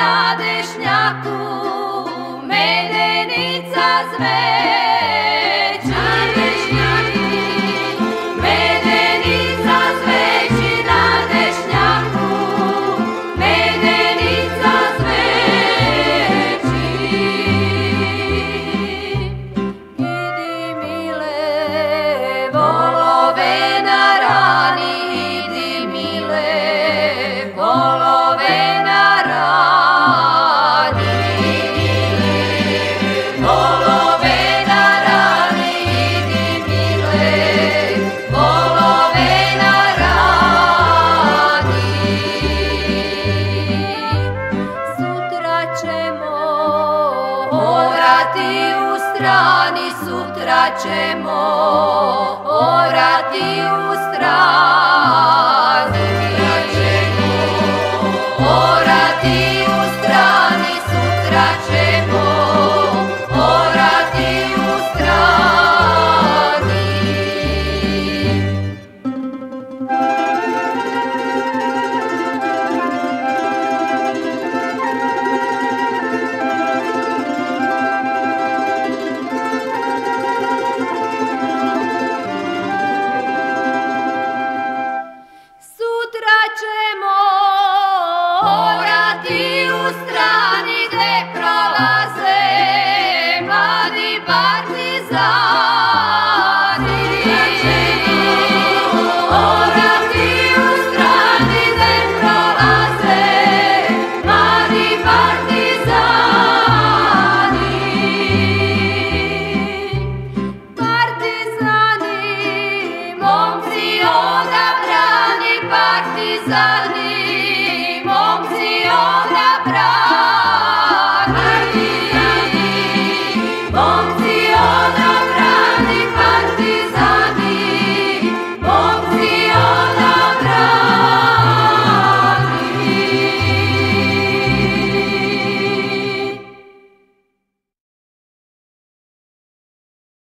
na dešňaku, medenica zve. Orati u strani, sutra ćemo. Orati u orati u strani gde prolaze mladi partizani. Orati u strani gde prolaze mladi partizani. Partizani, momci odabrani, partizani, momci odabrani.